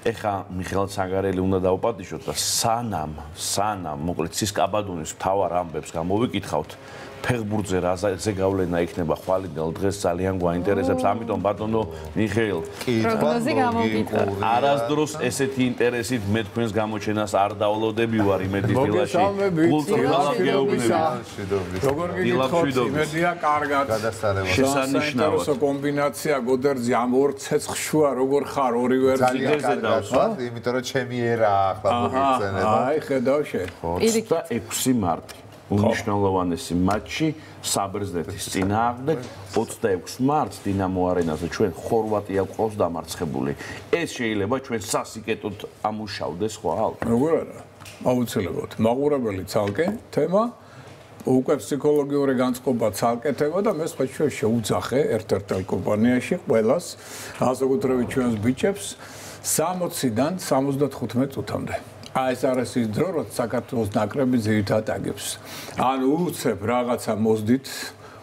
ეხა მიხეილ საგარელი უნდა დაუპატიშოთ და სანამ სანამ მოკლედ ცისკაბადუნის მთავარ ამბებს გამოვიკითხავთ ფეხბურთზე რაზე გავლენა იქნება ხვალინდელ დღეს ძალიან გვაინტერესებს. ამიტომ ბატონო მიხეილ პროგნოზი გამოგიტა არასდროს ესეთი ინტერესით მე თქვენს გამოჩენას არ დაულოდები ვარ იმედი ფილაში გულწრფელად გეუბნები. როგორ გიგითხოთ იმედია კარგად. შესანიშნავად. კომბინაცია გოდერძი ამ ორ ცეცხ შუა როგორ ხარ ორივე ერთზე დავსვა იმიტომ რომ ჩემი ერა ახლა მოგიწენება აი ხედავ შენ 26 მარტი უნიშნელოვანესი მატჩი საბერძნეთის წინააღმდეგ 26 მარტს დინამო არენაზე ჩვენ ხორვატია ყავს დამარცხებული. ეს შეიძლება ჩვენ სასიკეთოდ ამუშავდეს ხვალ? როგორ არა? აუცილებლად. მაყურებელი ცალკე თემა უკვე ფსიქოლოგიური განწყობა ცალკე თემა და მე სხვა ჩვენ შეუძახე ერთ-ერთ ტელეკომპანიაში ყველას განსაკუთრებით ჩვენს ბიჭებს 60-დან 75 წუთამდე. აი ეს არის ის დრო, როცა საქართველოს ნაკრები ძირითადად აგებს. ანუ უცებ რაღაცა მოსდით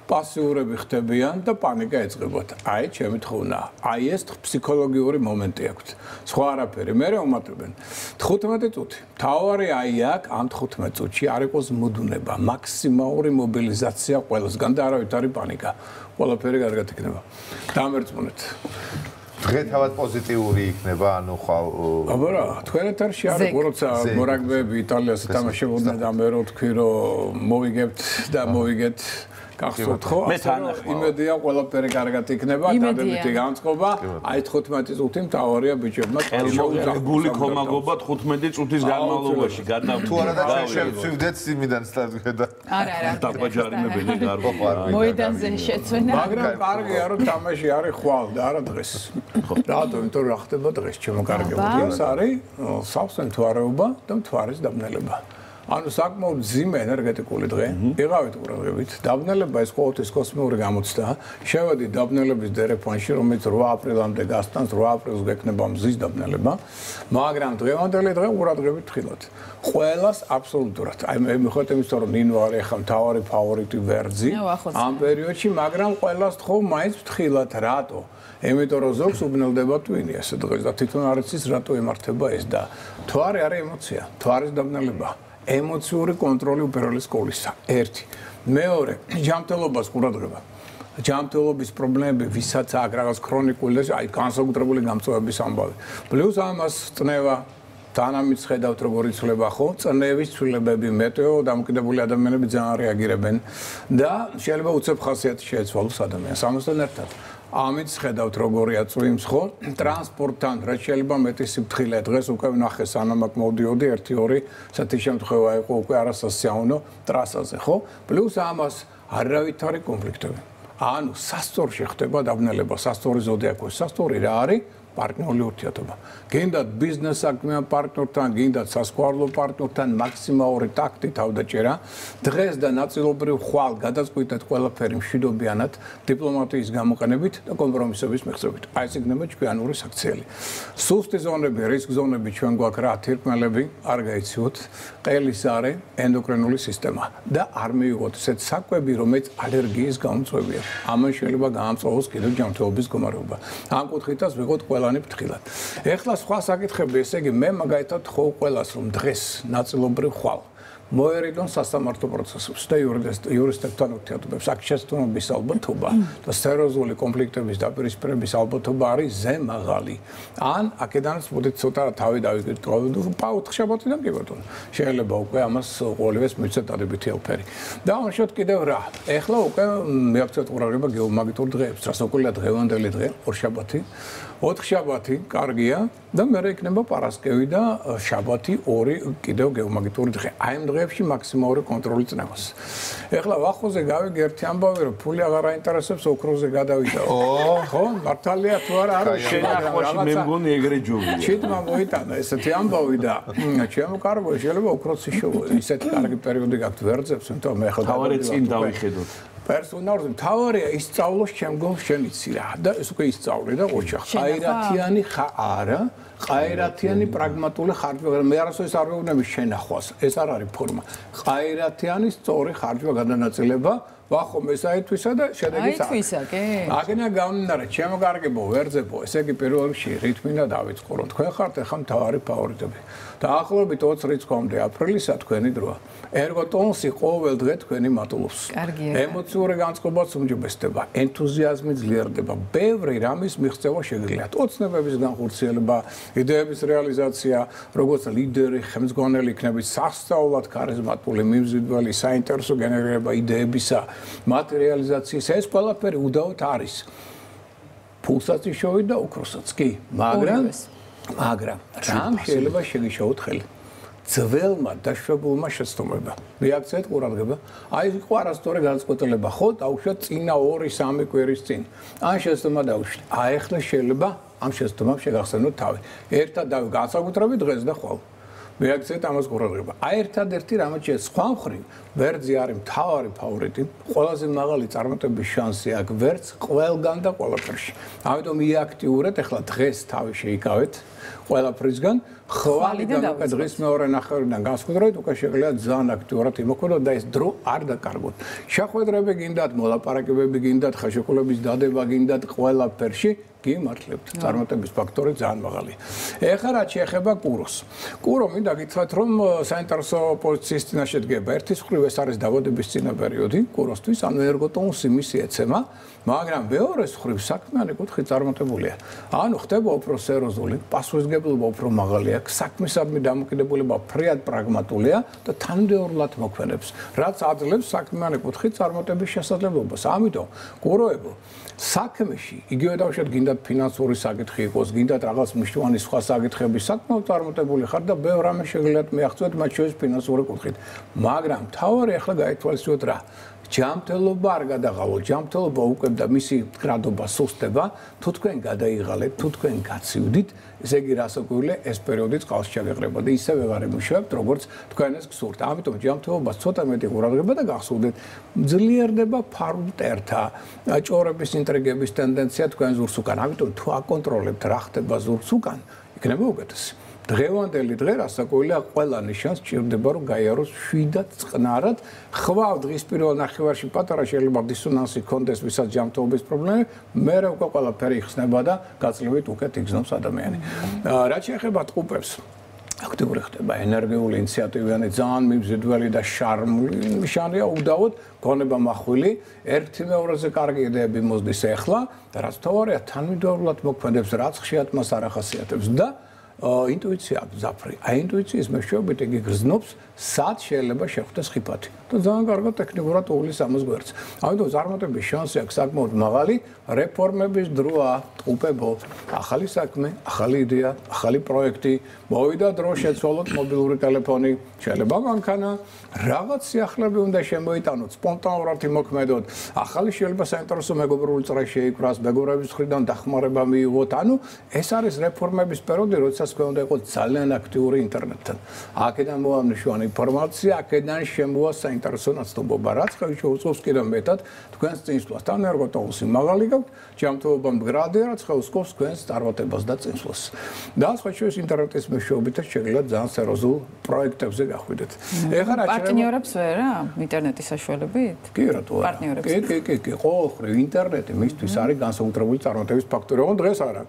პასიურები ხდებიან და პანიკა ეწყებათ. აი, ჩემი თხოვნა. აი ეს ფსიქოლოგიური მომენტი აქვს. სხვა არაფერი. მე რა უმატებენ. 15 წუთი. თავარი აი აქ ამ 15 წუთში არ იყოს მოდუნება, მაქსიმალური მობილიზაცია ყველასგან და არავით არის პანიკა. ყველაფერი კარგად იქნება. დამერწმუნეთ. დღე თავად პოზიტიური იქნება, ანუ ხალ აბა რა, თქვენ ეთერში არის როცა მორაგბეები იტალიას თამაშობდნენ და მე რო თქვი რომ მოვიგებთ და მოვიგეთ გახსოვთ ხო? მე თანახმ. იმედია ყველაფერი კარგად იქნება, დადებითი განწყობა. აი 15 წუთი მთავარია ბიჭებმა. გული კომაგობა 15 წუთის განმავლობაში გადავთ. თუ არა და შევცვიდეთ სიმიდან სტატუდა. არა, არა. დაბაჯარიმებელი გარბო. მოედანზე შეცვენა. მაგრამ კარგია რომ თამაში არის ხვალ და არა დღეს. რატო? იმიტომ რომ ხდება დღეს ჩემო კარგია. ეს არის სავსე მთვარეობა და მთვარის დაბნელება. ანუ საკმაოდ ძიმე ენერგეტიკული დღე. ვიღავით ყურადღებით. დაბნელება ეს ყოველთვის კოსმიური გამოცდა. შევედი დაბნელების დერეფანში, რომელიც 8 აპრილამდე გასტანს, 8 აპრილს გექნება მზის დაბნელება. მაგრამ დღევანდელი დღე ყურადღებით თხილოთ. ყველას აბსოლუტურად. აი მე მიხვდეთ იმის რომ ნინო არის ახლა მთავარი ფავორიტი ვერძი ამ პერიოდში, მაგრამ ყველას თქო მაინც თხილათ რატო? იმიტომ რომ ზოგს უბნელდება ტვინი ასე დღეს და თვითონ არ იცის რატო ემართება ეს და თვარი არის ემოცია, თვარის დაბნელება. ემოციური კონტროლი უპირველეს სკოლისა. ერთი. მეორე, ჯანმრთელობას ყურადღება. ჯანმრთელობის პრობლემები, ვისაც აქვს რაღაც ქრონიკული და აი განსაკუთრებული გამწვავების ამბავი. პლუს ამას წნევა თანამიც ხედავთ როგორ იცვლება ხო? წნევის ცვლილებები, მეტეო დამოკიდებული ადამიანები ძალიან რეაგირებენ და შეიძლება უცებ ხასიათი შეეცვალოს ადამიანს ამასთან ერთად. ამით ხედავთ როგორია წვიმს ხო? ტრანსპორტთან რაც შეიძლება მეტი სიფთხილე დღეს უკვე ვნახე სანამ აქ მოდიოდი 1-2 საათი შემთხვევა იყო უკვე არასასიაუნო ტრასაზე ხო? პლუს ამას არავითარი კონფლიქტები. ანუ სასწორში ხდება დაბნელება სასწორი ზოდიაქოს სასწორი რა არის პარტნიორული ურთიერთობა. გინდათ ბიზნეს საქმიან პარტნიორთან, გინდათ სასქვალო პარტნიორთან მაქსიმალური ტაქტი თავდაჭერა. დღეს და ნაწილობრივ ხვალ გადაწყვეტეთ ყველაფერი მშვიდობიანად დიპლომატიის გამოყენებით და კომპრომისების მიღწევით. აი ეს იქნება ჩვენური საქციელი. სუსტი ზონები, რისკ ზონები ჩვენ გვაქვს რა თირკმელები, არ გაიციოთ. ყელის არე, ენდოკრინული სისტემა და არ მივიღოთ ესეთ საკვები, რომელიც ალერგიის გამომწვევია. ამან შეიძლება გაამწვავოს კიდევ ჯანმრთელობის მდგომარეობა. ამ კუთხითაც ვიღოთ ყველა ყველანი ფრთხილად. ეხლა სხვა საკითხები, ესე იგი მე მაგალითად ხო ყველას რომ დღეს ნაწილობრივ ხვალ მოერიდონ სასამართლო პროცესებს და იურისტებთან ურთიერთობებს. აქ შეცდომების ალბათობა და სერიოზული კონფლიქტების დაპირისპირების ალბათობა არის ზე მაღალი. ან აქედანაც მოდი ცოტა თავი დავიგეთ ყოველდღე პაუთ ხშაბათიდან კი ბატონო. შეიძლება უკვე ამას ყოველივეს მიცეთ დადებითი ელფერი. და ამაშოთ კიდევ რა. ეხლა უკვე მეაქცეთ ყურადღება გეომაგნიტურ დღეებს, რასაკვირველია დღევანდელი დღე, ორშაბათი. ოთხშაბათი კარგია და მე რეკნება პარასკევი და შაბათი ორი კიდევ გეომაგნიტური დღე. აი ამ დღეებში მაქსიმალური კონტროლი წნევას. ეხლა ვახოზე გავიგე ერთი ამბავი რომ ფული აღარ აინტერესებს ოქროზე გადავიდა. ო ხო მართალია თუ არა არა შენახვაში მე მგონი ეგრე ჯობია. ჩიტმა მოიტანა ესეთი ამბავი და ჩემო კარგო შეიძლება ოქროც ისე ისეთი კარგი პერიოდი გაქვთ ვერძებს, თუმცა მე ხო თავარი წინ დავიხედოთ. პერსონალზე თავარია ისწავლოს შემდგომ შემიცი რა და ეს უკვე ისწავლე და ოჩა. ხაირათიანი ხა არა ხაირათიანი პრაგმატული ხარჯვა. მე არასოდეს არ ვეუბნები შენახვას ეს არ არის ფორმა. ხაირათიანი სწორი ხარჯვა გადანაწილება ვახო მესაითვისა და შედეგიც აი თვისა კი. აგენა გამნარე ჩემო კარგებო ვერძებო ესე იგი პირველ რიგში რითმინდა დავიწყო რომ თქვენ ხართ ახლა მთავარი ფავორიტები. დაახლოებით 20 რიცხვამდე აპრილისა თქვენი დროა. ერგოტონსი ყოველ დღე თქვენი მატულობს. კარგია. ემოციური განწყობაც უმჯობესდება ენთუზიაზმი ძლიერდება ბევრი რამის მიღწევა შეგიძლიათ. ოცნებების განხორციელება იდეების რეალიზაცია როგორც ლიდერი ხელმძღვანელი იქნებით სასწაულად ქარიზმატული მიმზიდველი საინტერესო გენერირება იდეებისა მათ რეალიზაციის ეს ყველაფერი უდაოდ არის. ფულსაც იშოვი და უკროსაც კი? მაგრამ მაგრამ რამ შეიძლება შეგიშოვოთ ხელი ძველმა დაშვებულმა შეცდომება. რეაქციად ყურადღება. აი იყო არასწორი განწყობილება. ხო დაუშვათ წინა 2-3 კვირის წინ. ან შეცდომა დაუშვით აი ახლა შეიძლება ამ შეცდომამ შეგახსენოთ თავი. ერთად დავი განსაკუთრებით დღეს და ხვალ რეაქციად ამას ყურადღება აი ერთადერთი რამაც შე სხვა მხრივ ვერძი არის მთავარი ფავორიტი ყველაზე მაღალი წარმატების შანსი აქვს ვერც ყველგან და ყველაფერში. ამიტომ იაქტიურეთ ახლა დღეს თავი შეიკავეთ ყველაფრისგან ხვალიდან უკვე დღის მეორე ნახევრიდან განსხვავებით უკვე შეგიძლიათ ძალიან აქტიურად იმოქმედოთ და ეს დრო არ დაკარგოთ. შეხვედრები გინდათ, მოლაპარაკებები გინდათ, ხაშეკულების დადება გინდათ ყველაფერში გიმართლებთ. წარმატების ფაქტორი ძალიან მაღალია. ეხლა რაც შეეხება კუროს. კურო მინდა გითხრათ რომ საინტერესო პოზიციის წინაშე დგება. ერთის მხრივ ეს არის დაბადების წინა პერიოდი კუროსთვის, ანუ ერგოტონუსი მისი ეცემა, მაგრამ მეორეს მხრივ საქმიანი კუთხე წარმატებულია. ანუ ხდება უფრო სერიოზული, პასუხისგებლობა უფრო მაღალია. აქ საქმისადმი დამოკიდებულება ფრიად პრაგმატულია და თანმიმდევრულად მოქმედებს, რაც აძლევს საქმიანი კუთხით წარმატების შესაძლებლობას. ამიტომ კუროებო საქმეში იგივე დავშეთ გინდათ ფინანსური საკითხი იყოს, გინდათ რაღაც მნიშვნელოვანი სხვა საკითხები, საკმაოდ წარმატებული ხარ და ბევრ რამე შეგიძლიათ მიაღწევთ მათ შორის ფინანსური კუთხით. მაგრამ თავარი ახლა გაითვალისწინოთ რა ჯამთელობა არ გადაღალო, ჯამთელობა უკვე და მისი გრადობა სუსტდება, თუ თქვენ გადაიღალებთ, თუ თქვენ გაცივდით, ესე იგი რასაკვირველია ეს პერიოდი წყალს ჩაგეყრება და ისევე ვარ ემუშავებთ, როგორც თქვენ ეს გსურთ. ამიტომ ჯამთელობას ცოტა მეტი ყურადღება და გახსოვდეთ, ძლიერდება ფარუნტერთა ჭორების ინტრიგების ტენდენცია თქვენ ზურს უკან. ამიტომ თუ აკონტროლებთ რა ხდება ზურს უკან, იქნება უკეთესი. დღევანდელი დღე რასაკვირველია ყველა ნიშანს ჭირდება რომ გაიაროს შვიდად წყნარად ხვალ დღის პირველ ნახევარში პატარა შეიძლება დისონანსი კონდეს ვისაც ჯანმრთელობის პრობლემა მე რა უკვე ყველაფერი იხსნება და გაწლევით უკეთ იგზნობს ადამიანი. რა შეეხება ტყუპებს აქტიური ხდება. ენერგიული ინიციატივიანი ძალიან მიმზიდველი და შარმული ნიშანია. უდავოდ გონება מחვილი ერთი მეორეზე კარგი იდეები მოსდის ახლა და რაც თავარია თანმიმდევრულად მოქმედებს რაც ხშირად მას არ ახასიათებს და ინტუიცია ზაფრი. აი ინტუიციის მეშვეობით იგი გრძნობს, სად შეიძლება შეხვდეს ხიფათი. და ძალიან კარგად ტექნიკურად უვლის ამას გვერდს. ამიტომ წარმატების შანსი აქვს საკმაოდ მაღალი, რეფორმების დროა, ტყუპებო, ახალი საქმე, ახალი იდეა, ახალი პროექტი, მოვიდა დრო შეცვალოთ მობილური ტელეფონი, შეიძლება მანქანა, რაღაც სიახლეები უნდა შემოიტანოთ, სპონტანურად იმოქმედოთ, ახალი შეიძლება საინტერესო მეგობრული წრე შეიკრას, მეგობრების მხრიდან დახმარება მიიღოთ. ანუ ეს არის რეფორმების პერიოდი, როდესაც თქვენ უნდა იყოთ ძალიან აქტიური ინტერნეტთან. აქედან მოამნიშნავ ინფორმაცია, აქედან შემოვა საინტერესო ნაცნობობა, რაც ხელში უწყობს კიდევ მეტად თქვენს წინსვლას. თან ერგოტოუსი მაღალი გაქვთ, ჯანმრთელობა მდგრადია, რაც ხელს უწყობს თქვენს წარმატებას და წინსვლას. და სხვა შორის ინტერნეტის მეშვეობითაც შეგიძლიათ ძალიან სერიოზულ პროექტებზე გახვიდეთ. ეხლა რა შეიძლება პარტნიორებს ვერა ინტერნეტის საშუალებით? კი რატო არა? პარტნიორებს. კი კი კი კი ყოველხრივ ინტერნეტი მისთვის არის განსაკუთრებული წარმატების ფაქტორი, ოღონდ დღეს არა.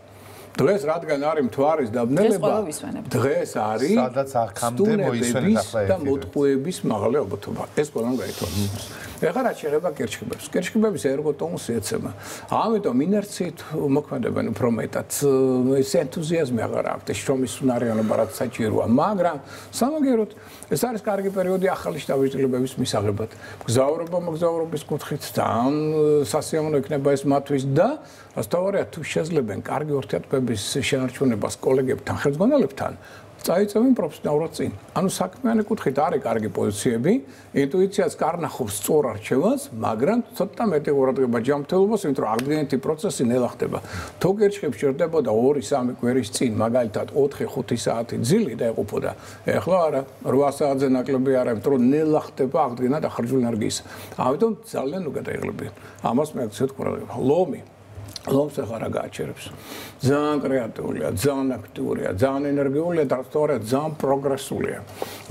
დღეს რადგან არის მთვარის დაბნელება დღეს არის სადაც აქამდე მოისმენთ ახლა და მოტყუების მაღალი ალბათობა ეს ყველამ გაითვალისწინოს ეხლა რა შეიძლება კერჩხიბებს კერჩხიბების ერგოტონუსი ეცემა. ამიტომ ინერციით მოქმედებენ უფრო მეტად. ეს ენთუზიაზმი აღარ აქვს ეს შრომის უნარიანობა რაც საჭიროა. მაგრამ სამაგეროთ ეს არის კარგი პერიოდი ახალი შტაბის მისაღებად. გზავრობა მოგზაურობის კუთხით თან სასიამოვნო იქნება ეს მათთვის და ასთავარია თუ შეძლებენ კარგი ურთიერთობების შენარჩუნებას კოლეგებთან ხელმძღვანელებთან წაიწევენ პროფესიონალურად წინ. ანუ საქმიანი კუთხით არის კარგი პოზიციები, ინტუიციას კარნახობს სწორ არჩევანს, მაგრამ ცოტა მეტი ყურადღება ჯანმრთელობას, იმიტომ რომ აღდგენითი პროცესი ნელა ხდება. თუ გერჩხებს შერდებოდა 2-3 კვირის წინ, მაგალითად 4-5 საათი ძილი და ეყოფოდა. ეხლა არა, 8 საათზე ნაკლები არა, იმიტომ რომ ნელა ხდება აღდგენა და ხარჯული ენერგიის. ამიტომ ძალიან უკეთ აიღლებიან. ამას მე აქცევთ ყურადღება. ლომი ლომს ახლა რა გააჩერებს. ძალიან კრეატიულია, ძალიან აქტიურია, ძალიან ენერგიულია და სწორედ ძალიან პროგრესულია.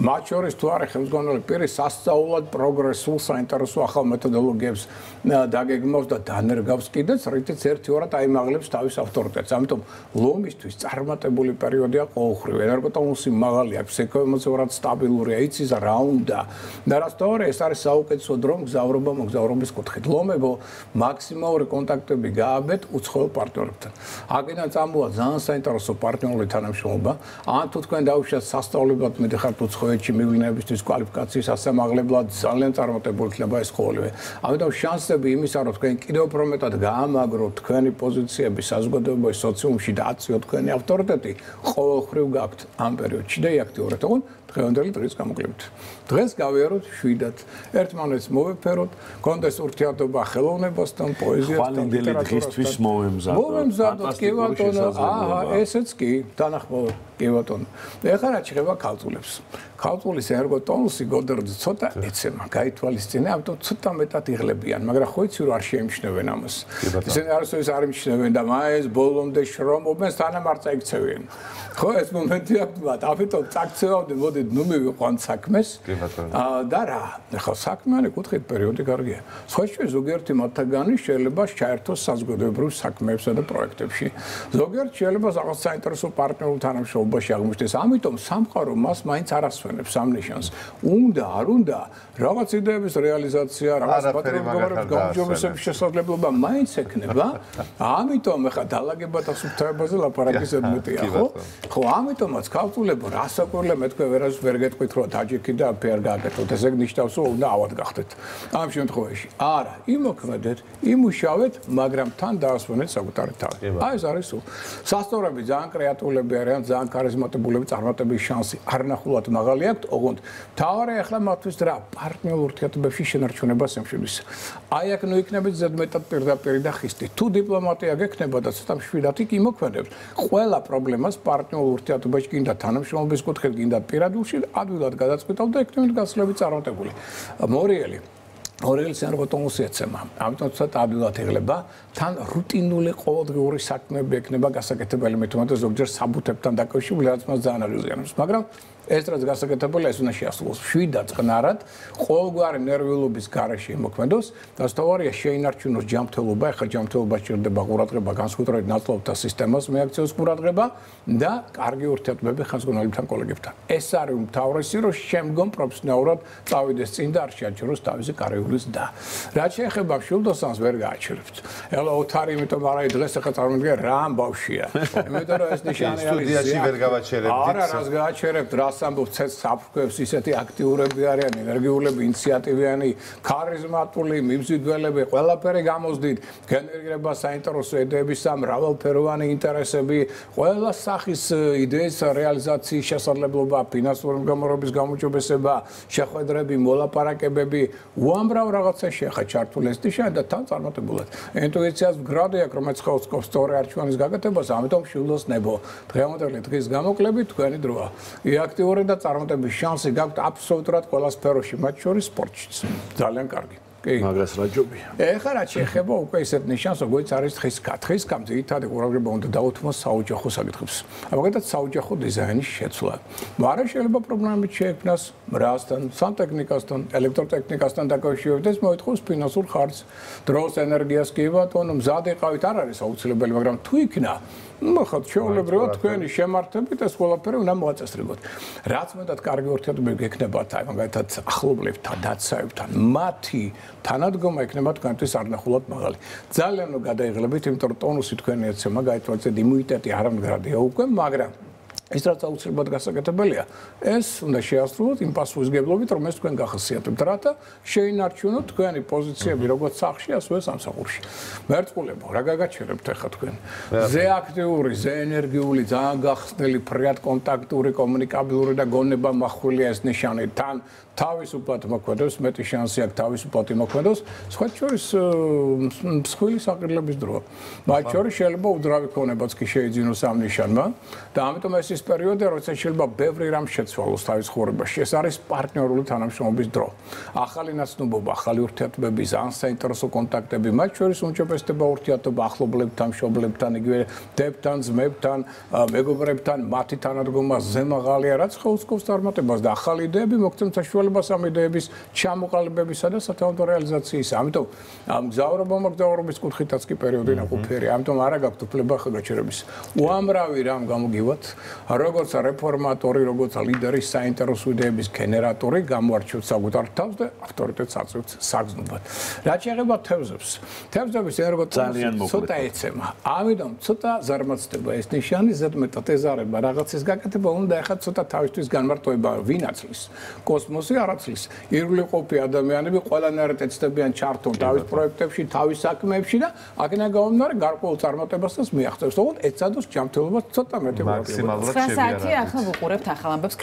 მათ შორის თუ არის ხელმძღვანელი პირი სასწაულად პროგრესულ საინტერესო ახალ მეთოდოლოგიებს დაგეგმავს და დანერგავს კიდეც, რითიც ერთი-ორად აიმაღლებს თავის ავტორიტეტს. ამიტომ ლომისთვის წარმატებული პერიოდია ყოველხრივ. ენერგოტონუსი მაღალი აქვს, ეკონომიკურად სტაბილურია, იცის რა უნდა. და რა სწორედ ეს არის საუკეთესო დრო მგზავრობა მოგზავრობის კუთხით. ლომებო მაქსიმალური კონტაქტები გააბეთ უცხოელ პარტნიორებთან. აქედან წამოვა ძალიან საინტერესო პარტნიორული თანამშრომლობა. ან თუ თქვენ დაუშვათ სასწავლებად მიდიხართ უცხოეთში მივლინებისთვის კვალიფიკაციის ასამაღლებლად ძალიან წარმატებული ხდება ეს ყოველივე. ამიტომ შანსები იმისა, რომ თქვენ კიდევ უფრო მეტად გაამაგროთ თქვენი პოზიციები საზოგადოებაში, სოციუმში და აციოთ თქვენი ავტორიტეტი, ყოველხრივ გაქვთ ამ პერიოდში და იაქტიურეთ. თქო, დღევანდელი დღის გამოკლებით. დღეს გავიაროთ შვიდად. ერთმანეთს მოვეფეროთ, კონდეს ურთიერთობა ხელოვნებასთან, პოეზიასთან, ლიტერატურასთან. მოვემზადოთ. მოვემზადოთ, კი ბატონო. აჰა, ესეც კი, თანახმოვ, კი ბატონო. ეხლა რა შეიძლება ქალწულებს? ქალწულის ერგოტონუსი გოდერძ ცოტა ეცემა, გაითვალისწინე, ამიტომ ცოტა მეტად იღლებიან, მაგრამ ხო იცი რომ არ შეიმჩნევენ ამას. ისინი არასოდეს არ იმჩნევენ და მაეს ბოლომდე შრომობენ, სანამ არ წაიქცევიან. ხო ეს მომენტი აქვს, ამიტომ წაქცევავდი, მოდი ნუ მივიყვან საქმეს. აა და რა, ახლა საქმიანი კუთხით პერიოდი კარგია. სხვა შეიძლება ზოგიერთი მათგანი შეიძლება შეერთოს საზოგადოებრივ საქმეებსა და პროექტებში. ზოგიერთ შეიძლება რაღაც საინტერესო პარტნიორულ თანამშრომლობაში აღმოჩნდეს. ამიტომ სამყარო მას მაინც არ ასვენებს ამ ნიშანს. უნდა, არ უნდა რაღაც იდეების რეალიზაცია, რაღაც პატრონობის გამარჯვების შესაძლებლობა მაინც ექნება. ამიტომ ახლა დაალაგებათა სუფთაებაზე ლაპარაკი ზედმეტია, ხო? ხო, ამიტომაც ქალწულებო, რასაკვირველია მე თქვენ ვერას ვერ გეტყვით რომ დაჯექი და ფერ გააკეთოთ. ესე ნიშნავს რომ უნდა ავად გახდეთ. ამ შემთხვევაში. არა, იმოქმედეთ, იმუშავეთ, მაგრამ თან დაასვენეთ საკუთარი თავი. აი ეს არის სულ. სასწორები ძალიან კრეატიულები არიან, ძალიან ქარიზმატებულები, წარმატების შანსი არნახულად მაღალი აქვთ, ოღონდ თავარი ახლა მათთვის რა პარტნიორ ურთიერთობებში შენარჩუნებას ემშვიდვის. აი აქ ნუ იქნებით ზედმეტად პირდაპირ და ხისტი. თუ დიპლომატია გექნება და ცოტა მშვიდად იქ იმოქმედებს, ყველა პრობლემას პარტნიორ ურთიერთობაში გინდა თანამშრომლობის კუთხით, გინდა პირადულში ადვილად გადაწყვეტავ და ექნებით გასვლები წარმატებული. მორიელი ორელის ენერგოტონუსი ეცემა. ამიტომ ცოტა ადვილად იღლება. თან რუტინული ყოველდღიური საქმეები ექნება გასაკეთებელი მე თუმცა ზოგჯერ საბუთებთან დაკავშირებული რაც მას ძალიან აღიზიანებს. მაგრამ ეს რაც გასაკეთებელია ეს უნდა შეასრულოს. შვიდა წყნარად ყოველგვარი ნერვიულობის garaში იმოქმედოს და სწორია შეინარჩუნოს ჯანმრთელობა ეხა ჯანმრთელობა ჭირდება ყურადღება განსაკუთრებით ნაწლავთა სისტემას მეაქციოს ყურადღება და კარგი ურთიერთობები ხაზგონალებთან კოლეგებთან. ეს არის უმთავრესი რომ შემდგომ პროფესიონალურად წავიდეს წინ და არ შეაჩეროს თავისი კარიერის და. რაც შეეხება შულდოსანს ვერ გააჩერებთ. ელო ოთარი იმიტომ არა დღეს ახლა წარმოგიდგენ რა ამბავშია? იმიტომ რომ ეს ნიშანი არის სტუდიაში ვერ გავაჩერებთ არა რას გააჩერებთ? რას რას ამბობ ცეც საფრქვევს ისეთი აქტიურები არიან ენერგიულები ინიციატივიანი ქარიზმატული მიმზიდველები ყველაფერი გამოსდით. გენერირება საინტერესო იდეების ამ რავალფეროვანი ინტერესები. ყველა სახის იდეის რეალიზაციის შესაძლებლობა ფინანსური მდგომარეობის გამოჩობესება შეხვედრები მოლაპარაკებები. უამრავ რაღაცა შეხა ჩართულ ეს ნიშანი და თან წარმატებულად. ინტუიციას გრადი აქვს რომელიც ყოფს სწორი არჩევანის გაკეთებას ამიტომ შილდოს ნებო. დღევანდელი დღის გამოკლებით თქვენი დროა. იაქტი მეორე და წარმატების შანსი გაქვთ აბსოლუტურად ყველა სფეროში, მათ შორის სპორტშიც. ძალიან კარგი. კი. მაგას რა ჯობია. ეხლა რა შეიძლება უკვე ისეთ ნიშანს, როგორც არის თხის კათხის გამძიტად ყურადღება უნდა დაუთმოს საოჯახო საკითხებს. მაგალითად საოჯახო დიზაინის შეცვლა. მაგრამ შეიძლება პრობლემები შეექმნას მრასთან, სანტექნიკასთან, ელექტროტექნიკასთან დაკავშირებით, მოითხოვს ფინანსურ ხარჯს, დროს, ენერგიას კი ბატონო, მზად იყავით, არ არის აუცილებელი, მაგრამ თუ იქნა ну ხოთ შეულებრივად თქვენი შემართებით ეს ყველაფერი უნდა მოაწესრიგოთ. რაც მეტად კარგი ურთიერთობა გექნებათ აი მაგალითად ახლობლებთან, დაცავებთან, მათი თანადგომა ექნება თქვენთვის არნახულად მაღალი. ძალიან ნუ გადაიღლებით, იმიტომ რომ ტონუსი თქვენი ეცემა გაითვალისწინეთ იმუნიტეტი არ ამდგრადია უკვე, მაგრამ ის რაც აუცილებლად გასაკეთებელია, ეს უნდა შეასრულოთ იმ პასუხისგებლობით, რომ ეს თქვენ გახასიათებთ, რათა შეინარჩუნოთ თქვენი პოზიციები როგორც სახში, ასევე სამსახურში. მერწყულებო, რა გაგაჩერებთ ახლა თქვენ? ზე აქტიური, ზე ენერგიული, ძალიან გახსნელი, ფრიად კონტაქტური, კომუნიკაბილური და გონება მახვილია ეს ნიშანი. თან თავისუფლად მოქმედებს, მეტი შანსი აქვს თავისუფლად იმოქმედოს, სხვა შორის მსხვილი საყრელების დრო. მათ შორის შეიძლება უძრავი ქონებაც კი შეიძინოს ამ ნიშანმა და ამიტომ ეს ის პერიოდი, როცა შეიძლება ბევრი რამ შეცვალოს თავის ხორებაში. ეს არის პარტნიორული თანამშრომლობის დრო. ახალი ნაცნობობა, ახალი ურთიერთობები, ძალიან საინტერესო კონტაქტები, მათ შორის უმჯობესდება ურთიერთობა ახლობლებთან, მშობლებთან, იგივე დებთან, ძმებთან, მეგობრებთან, მათი თანადგომა ზემაღალია, რაც ხელსკობს წარმატებას და ახალი იდეები მოგცემ საშუალებას ამ იდეების ჩამოყალიბებისა და სათანადო რეალიზაციისა. ამიტომ ამ გზავრობა მოგზავრობის კუთხითაც კი პერიოდი ნაყოფიერი. ამიტომ არა გაქვთ უფლება ხელგაჩერების. უამრავი რამ გამოგივათ, როგორც რეფორმატორი, როგორც ლიდერი საინტერესო იდეების გენერატორი გამოარჩევთ საკუთარ თავს და ავტორიტეტს აწევთ საგზნობად. რაც შეეხება თევზებს, თევზების ენერგოტრანსპორტი ცოტა ეცემა. ამიტომ ცოტა ზარმაცდება ეს ნიშანი, ზედმეტად ეზარება რაღაცის გაკეთება, უნდა ეხა ცოტა თავისთვის განმარტოება ვინაცლის. კოსმოსი არაცლის. ირგვლივყოფი ადამიანები ყველანაირად ეცდებიან ჩართონ თავის პროექტებში, თავის საქმეებში და აქედან გამომდინარე გარკვეულ წარმატებასაც მიაღწევს. თუმცა ეცადოს ჯანმრთელობას ცოტა მეტი მაქსიმალურად 9 საათი ახლა ვუყურებთ ახალ ამბებს